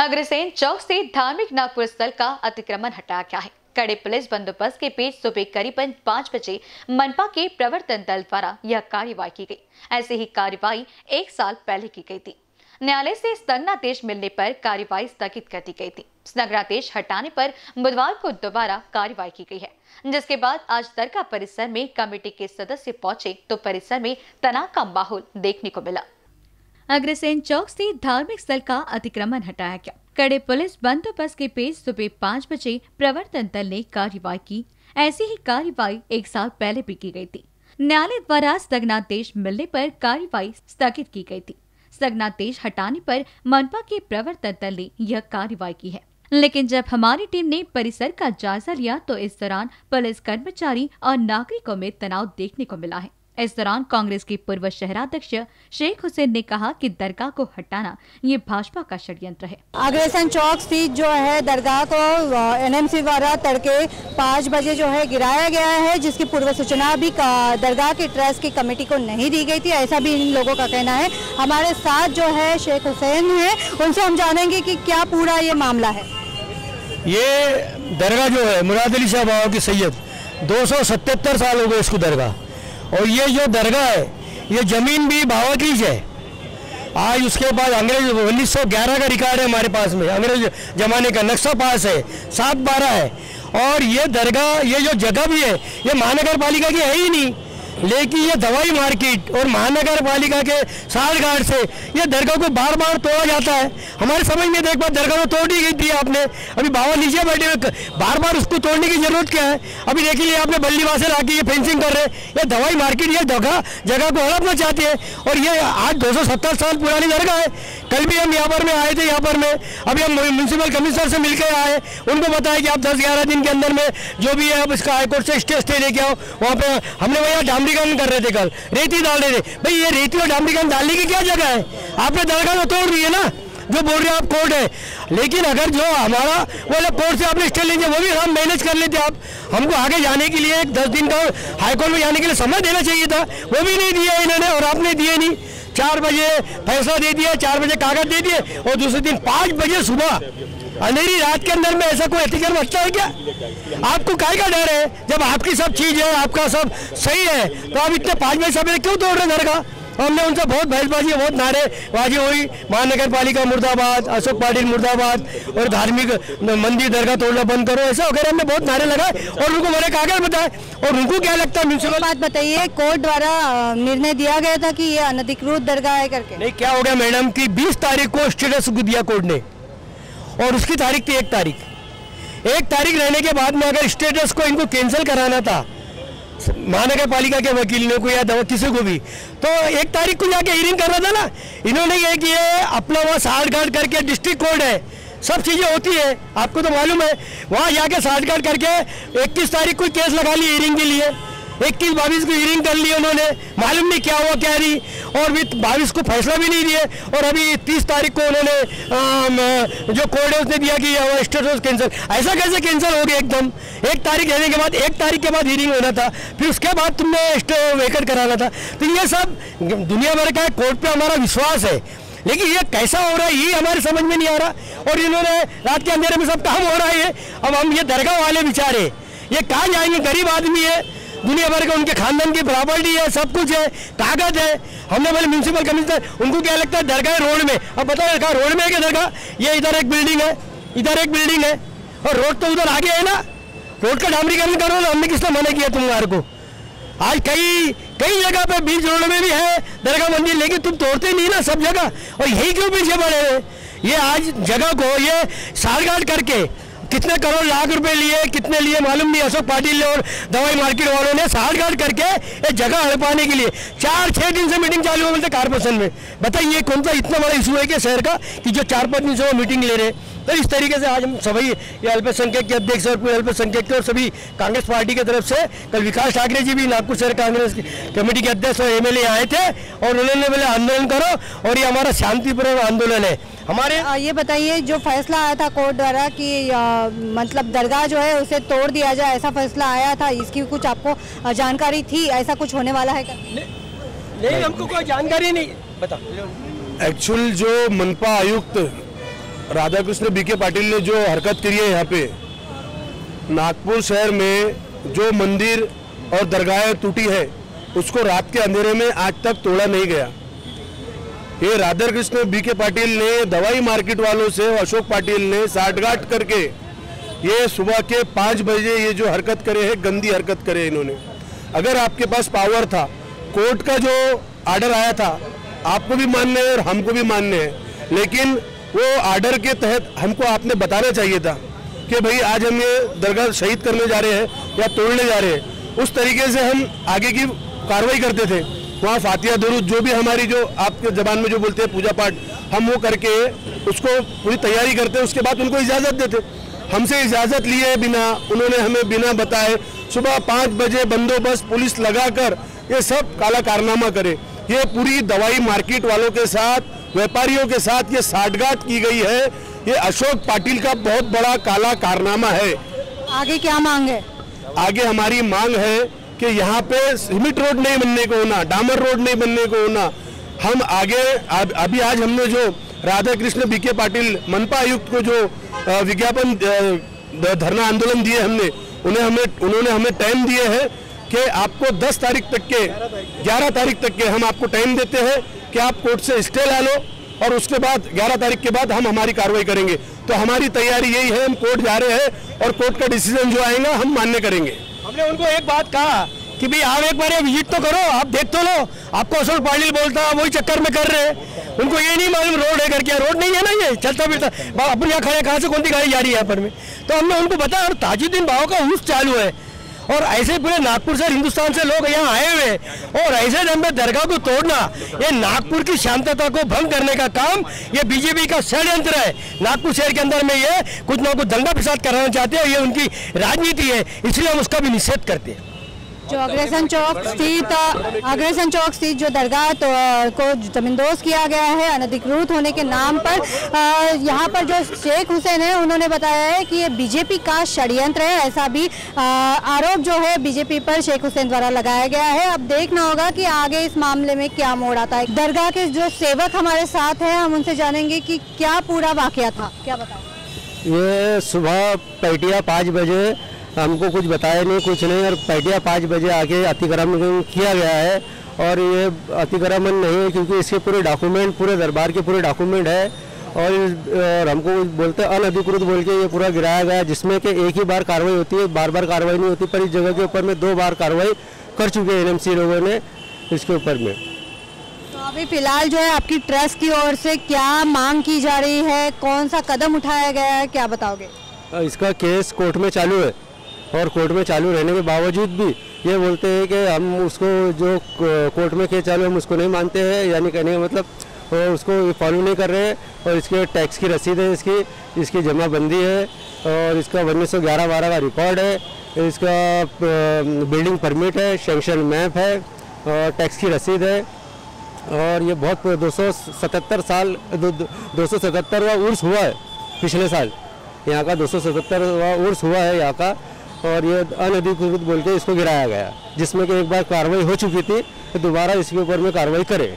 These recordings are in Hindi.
अग्रसेन चौक से धार्मिक नागपुर स्थल का अतिक्रमण हटाया गया है। कड़े पुलिस बंदोबस्त के बीच सुबह करीबन पाँच बजे मनपा के प्रवर्तन दल द्वारा यह कार्यवाही की गई। ऐसी ही कार्यवाही एक साल पहले की गई थी। न्यायालय से स्थगनादेश मिलने पर कार्यवाही स्थगित कर दी गई थी। स्थगनादेश हटाने पर बुधवार को दोबारा कार्यवाही की गई है। जिसके बाद आज दरगाह परिसर में कमेटी के सदस्य पहुँचे तो परिसर में तनाव का माहौल देखने को मिला। अग्रसेन चौक से धार्मिक स्थल का अतिक्रमण हटाया गया। कड़े पुलिस बंदोबस्त के पेश सुबह पाँच बजे प्रवर्तन दल ने कार्यवाही की। ऐसी ही कार्यवाही एक साल पहले भी की गई थी। न्यायालय द्वारा स्थगनादेश मिलने पर कार्यवाही स्थगित की गई थी। स्थगनादेश हटाने पर मनपा के प्रवर्तन दल ने यह कार्यवाही की है। लेकिन जब हमारी टीम ने परिसर का जायजा लिया तो इस दौरान पुलिस कर्मचारी और नागरिकों में तनाव देखने को मिला है। इस दौरान कांग्रेस के पूर्व शहराध्यक्ष शेख हुसैन ने कहा कि दरगाह को हटाना ये भाजपा का षड्यंत्र है। अग्रेसन चौक स्थित जो है दरगाह को एनएमसी द्वारा तड़के पाँच बजे जो है गिराया गया है जिसकी पूर्व सूचना भी दरगाह की ट्रस्ट की कमेटी को नहीं दी गई थी ऐसा भी इन लोगों का कहना है। हमारे साथ जो है शेख हुसैन है उनसे हम जानेंगे की क्या पूरा ये मामला है। ये दरगाह जो है मुराद अली शाह बाबा की सैयद दो सौ सतहत्तर साल हो गए इसको दरगाह। और ये जो दरगाह है, ये ज़मीन भी बाबा की है। आज उसके बाद अंग्रेज़ 1911 का रिकॉर्ड है हमारे पास में। अंग्रेज़ जमाने का नक्शा पास है, सात बारह है। और ये दरगाह, ये जो जगह भी है, ये महानगर पालिका की है ही नहीं। लेकिन ये दवाई मार्केट और महानगर पालिका के साल घाट से ये दरगाह को बार बार तोड़ा जाता है। हमारे समझ में देख बार दरगाह को तोड़ दी गई थी आपने। अभी बाबा नीचे बैठे हुए बार बार उसको तोड़ने की ज़रूरत क्या है? अभी देख लीजिए आपने बल्ली ला के ये फेंसिंग कर रहे हैं। ये दवाई मार्केट, ये जगह जगह को हड़पना चाहते हैं। और ये आज दो साल पुरानी दरगाह है। कल भी हम यहाँ पर में आए थे, यहाँ पर में। अभी हम म्यूनसिपल कमिश्नर से मिलकर आए। उनको बताया कि आप दस ग्यारह दिन के अंदर में जो भी है, आप इसका हाईकोर्ट से स्टे स्टे लेके आओ। वहाँ पे हमने भैया डामरीकरण कर रहे थे कल। रेती डाल रहे थे। भाई, ये रेती और डामरीकरण डालने की क्या जगह है? आपने दरगाह तो तोड़ दी है ना, जो बोल रहे हैं आप कोर्ट है। लेकिन अगर जो हमारा, वो लोग कोर्ट से आपने स्टे लीजिए वो भी हम मैनेज कर लेते आप। हमको आगे जाने के लिए एक दस दिन का हाईकोर्ट में जाने के लिए समय देना चाहिए था। वो भी नहीं दिया इन्होंने और आपने दिए नहीं। चार बजे पैसा दे दिया, चार बजे कागज़ दे दिए और दूसरे दिन पाँच बजे सुबह अंधेरी रात के अंदर में ऐसा कोई अतिक्रम बचता है क्या? आपको काय का डर है? जब आपकी सब चीज़ है, आपका सब सही है तो आप इतने पाँच बजे सवेरे क्यों तोड़ रहे घर का हमने उनसे बहुत बहसबाजी बहुत नारेबाजी हुई। महानगर पालिका मुर्दाबाद अशोक पाटिल मुर्दाबाद और धार्मिक मंदिर दरगाह तोड़ना बंद करो ऐसा वगैरह हमने बहुत नारे लगाए और उनको मैंने कागज़ बताए। और उनको क्या लगता है म्यूनसिपल बात बताइए कोर्ट द्वारा निर्णय दिया गया था कि ये अनधिकृत दरगाह है करके? नहीं क्या हो गया मैडम की बीस तारीख को स्टेटस दिया कोर्ट ने और उसकी तारीख थी एक तारीख। एक तारीख रहने के बाद में अगर स्टेटस को इनको कैंसिल कराना था महानगर पालिका के वकील को या दवा किसी को भी। तो एक तारीख को जाके हियरिंग कर रहा था ना, इन्होंने ये कि ये अपना वहाँ साठ गार्ड करके डिस्ट्रिक्ट कोर्ट है। सब चीज़ें होती है, आपको तो मालूम है। वहाँ जाके साठ गार्ड करके इक्कीस तारीख को केस लगा ली हियरिंग के लिए। इक्कीस बाईस को हियरिंग कर ली उन्होंने। मालूम नहीं क्या हुआ, क्या नहीं। और भी बाईस को फैसला भी नहीं दिए और अभी तीस तारीख को उन्होंने जो कोर्ट है उसने दिया कि स्टेटस कैंसिल ऐसा कैसे कैंसिल हो गया एकदम? एक तारीख रहने के बाद, एक तारीख के बाद हियरिंग होना था। फिर उसके बाद तुमने वेकट कराना था। तो ये सब दुनिया भर का कोर्ट पर हमारा विश्वास है। लेकिन ये कैसा हो रहा है, ये हमारे समझ में नहीं आ रहा। और इन्होंने रात के अंधेरे में सब काम हो रहा है। अब हम ये दरगाह वाले बेचारे, ये कहाँ जाएँगे? गरीब आदमी है। दुनिया भर के उनके खानदान की प्रॉपर्टी है, सब कुछ है कागज़ है। हमने बोले म्यूनसिपल कमिश्नर उनको क्या लगता है दरगाह रोड में? अब बताओ, दरगाह रोड में है क्या दरगाह? ये इधर एक बिल्डिंग है, इधर एक बिल्डिंग है। और रोड तो उधर आगे है ना? रोड का डामरीकरण करो ना हमने किसने मना किया तुम्हारे को? आज कई कई जगह पे बीच रोड में भी है, दरगाह मंदिर, लेकिन तुम तोड़ते नहीं ना सब जगह। और यही क्यों पीछे पड़े ये आज जगह को ये सालगाट करके कितने करोड़ लाख रुपए लिए, कितने लिए मालूम नहीं, अशोक पाटिल और दवाई मार्केट वालों ने साठ गाड़ करके एक जगह हड़पाने के लिए चार, छह दिन से मीटिंग चालू हो बोलते कारपोरेशन में। बताइए कौन सा इतना बड़ा इशू है कि शहर का कि जो चार पाँच दिन से वो मीटिंग ले रहे तो इस तरीके से आज हम सभी ये अल्पसंख्यक के अध्यक्ष और पूरे अल्पसंख्यक के और सभी कांग्रेस पार्टी की तरफ़ से कल विकास ठाकरे जी भी नागपुर शहर कांग्रेस कमेटी के अध्यक्ष और एमएलए आए थे और उन्होंने बोले, आंदोलन करो और ये हमारा शांतिपूर्ण आंदोलन है। हमारे आ, ये बताइए जो फैसला आया था कोर्ट द्वारा कि आ, मतलब दरगाह जो है उसे तोड़ दिया जाए ऐसा फैसला आया था इसकी कुछ आपको जानकारी थी? ऐसा कुछ होने वाला है? नहीं, नहीं हमको कोई जानकारी नहीं। बता एक्चुअल जो मनपा आयुक्त राधा कृष्ण बीके पाटिल ने जो हरकत करी है यहाँ पे नागपुर शहर में जो मंदिर और दरगाहें टूटी है उसको रात के अंधेरे में आज तक तोड़ा नहीं गया। ये राधा कृष्ण बी के पाटिल ने दवाई मार्केट वालों से, अशोक पाटिल ने साठगांठ करके, ये सुबह के पाँच बजे ये जो हरकत करे है, गंदी हरकत करे इन्होंने। अगर आपके पास पावर था कोर्ट का जो आर्डर आया था, आपको भी मानने है और हमको भी मानने हैं, लेकिन वो आर्डर के तहत हमको आपने बताना चाहिए था कि भाई आज हम ये दरगाह शहीद करने जा रहे हैं या तोड़ने जा रहे हैं। उस तरीके से हम आगे की कार्रवाई करते थे। वहाँ फातिया दुरुद जो भी हमारी जो आपके जबान में जो बोलते हैं पूजा पाठ हम वो करके उसको पूरी तैयारी करते हैं उसके बाद उनको इजाज़त देते हमसे इजाज़त लिए बिना उन्होंने हमें बिना बताए सुबह पाँच बजे बंदोबस्त पुलिस लगाकर ये सब काला कारनामा करे। ये पूरी दवाई मार्केट वालों के साथ व्यापारियों के साथ ये साठगांठ की गई है। ये अशोक पाटिल का बहुत बड़ा काला कारनामा है। आगे क्या मांग है? आगे हमारी मांग है कि यहाँ पे सीमेंट रोड नहीं बनने को होना, डामर रोड नहीं बनने को होना। हम आगे अभी आज हमने जो राधा कृष्ण बीके पाटिल, मनपा आयुक्त को जो विज्ञापन धरना आंदोलन दिए हमने, उन्हें हमें, उन्होंने हमें टाइम दिए हैं कि आपको 10 तारीख तक के 11 तारीख तक के हम आपको टाइम देते हैं कि आप कोर्ट से स्टे ला लो और उसके बाद 11 तारीख के बाद हम हमारी कार्रवाई करेंगे। तो हमारी तैयारी यही है, हम कोर्ट जा रहे हैं और कोर्ट का डिसीज़न जो आएगा हम मान्य करेंगे। हमने उनको एक बात कहा कि भाई, आप एक बार ये विज़िट तो करो, आप देख तो लो। आपको अशोक पाटिल बोलता है, वही चक्कर में कर रहे हैं। उनको ये नहीं मालूम रोड है करके रोड नहीं है ना ये? चलता फिरता, अपन यहाँ खड़े कहाँ से कौन सी गाड़ी जा रही है यहाँ पर में? तो हमने उनको बताया, और ताजुद्दीन भाव का उस चालू है। और ऐसे पूरे नागपुर से हिंदुस्तान से लोग यहाँ आए हुए और ऐसे दम में दरगाह को तोड़ना, ये नागपुर की शांतता को भंग करने का काम, ये बीजेपी का षड्यंत्र है। नागपुर शहर के अंदर में ये कुछ ना कुछ दंगा प्रसाद कराना चाहते हैं ये उनकी राजनीति है, इसलिए हम उसका भी निषेध करते हैं। जो अग्रसेन चौक स्थित अग्रसेन चौक स्थित जो दरगाह तो, को जमींदोज किया गया है अनधिकृत होने के नाम पर। यहाँ पर जो शेख हुसैन है उन्होंने बताया है कि ये बीजेपी का षड्यंत्र है ऐसा भी आरोप जो है बीजेपी पर शेख हुसैन द्वारा लगाया गया है। अब देखना होगा कि आगे इस मामले में क्या मोड़ आता है। दरगाह के जो सेवक हमारे साथ हैं हम उनसे जानेंगे कि क्या पूरा वाकया था। क्या बताओ? ये सुबह पैटिया पाँच बजे हमको कुछ बताया नहीं कुछ नहीं। और पैटिया पाँच बजे आके अतिक्रमण किया गया है। और ये अतिक्रमण नहीं है क्योंकि इसके पूरे डॉक्यूमेंट पूरे दरबार के पूरे डॉक्यूमेंट है। और और हमको बोलते हैं अनधिकृत बोल के ये पूरा गिराया गया जिसमें कि एक ही बार कार्रवाई होती है बार बार कार्रवाई नहीं होती पर इस जगह के ऊपर में दो बार कार्रवाई कर चुके हैं एनएमसी लोगों ने इसके ऊपर में। तो अभी फ़िलहाल जो है आपकी ट्रस्ट की ओर से क्या मांग की जा रही है? कौन सा कदम उठाया गया है? क्या बताओगे? इसका केस कोर्ट में चालू है। और कोर्ट में चालू रहने के बावजूद भी ये बोलते हैं कि हम उसको जो कोर्ट में केस चालू हम उसको नहीं मानते हैं, यानी कहने का मतलब वो उसको फॉलो नहीं कर रहे हैं, और इसके टैक्स की रसीद है इसकी इसकी जमाबंदी है, और इसका उन्नीस सौ ग्यारह बारह का रिकॉर्ड है, इसका बिल्डिंग परमिट है सेंक्शन मैप है, और टैक्स की रसीद है, और ये बहुत दो सौ सतहत्तर साल, दो सौ सतहत्तरवा उर्स हुआ है पिछले साल, यहाँ का दो सौ सतहत्तरवा उर्स हुआ है यहाँ का और ये अनधिकृत बोल के इसको गिराया गया। जिसमें कि एक बार कार्रवाई हो चुकी थी तो दोबारा इसके ऊपर में कार्रवाई करे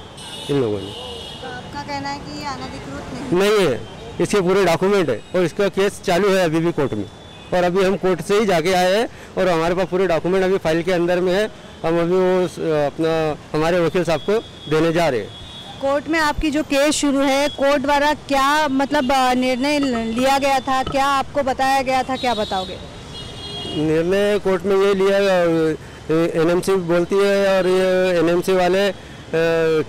इन लोगों ने। तो आपका कहना है कि ये अनधिकृत नहीं नहीं है। इसके पूरे डॉक्यूमेंट है और इसका केस चालू है अभी भी कोर्ट में। और अभी हम कोर्ट से ही जाके आए हैं और हमारे पास पूरे डॉक्यूमेंट अभी फ़ाइल के अंदर में है। हम अभी वो अपना हमारे वकील साहब को देने जा रहे हैं। कोर्ट में आपकी जो केस शुरू है कोर्ट द्वारा क्या मतलब निर्णय लिया गया था क्या आपको बताया गया था क्या बताओगे? निर्णय कोर्ट में ये लिया एनएमसी बोलती है और ये एनएमसी वाले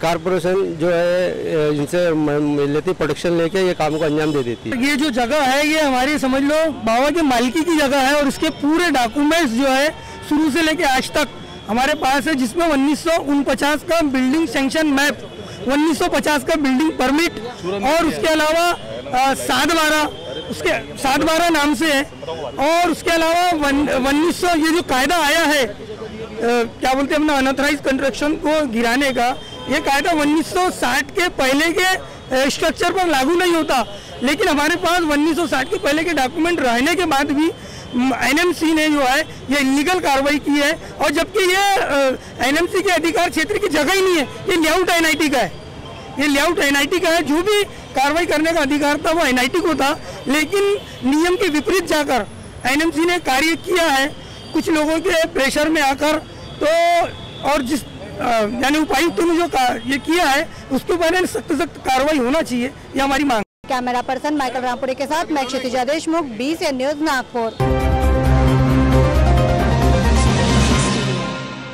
कारपोरेशन जो है इनसे लेती प्रोटेक्शन लेके ये काम को अंजाम दे देती है। ये जो जगह है ये हमारी समझ लो बाबा के मालिकी की जगह है और इसके पूरे डॉक्यूमेंट्स जो है शुरू से लेके आज तक हमारे पास है जिसमें उन्नीस का बिल्डिंग सेंक्शन मैप 1950 का बिल्डिंग परमिट और उसके अलावा सात बारह उसके सात बारह नाम से है। और उसके अलावा उन्नीस सौ ये जो कायदा आया है क्या बोलते हैं अपना अनऑथराइज कंस्ट्रक्शन को गिराने का, ये कायदा 1960 के पहले के स्ट्रक्चर पर लागू नहीं होता। लेकिन हमारे पास 1960 के पहले के डॉक्यूमेंट रहने के बाद भी एनएमसी ने जो है, ये इलीगल कार्रवाई की है। और जबकि ये एनएमसी के अधिकार क्षेत्र की जगह ही नहीं है, ये लेआउट एनआईटी का है। ये लेआउट एनआईटी का है, जो भी कार्रवाई करने का अधिकार था वो एनआईटी को था, लेकिन नियम के विपरीत जाकर एनएमसी ने कार्य किया है, कुछ लोगों के प्रेशर में आकर तो और जिस यानी उपायुक्त ने जो ये किया है, उसके ऊपर सख्त सख्त कार्रवाई होना चाहिए, ये हमारी मांग। कैमरा पर्सन माइकल रामपुरे के साथ मैं क्षितिजा देशमुख, बी न्यूज़ नागपुर।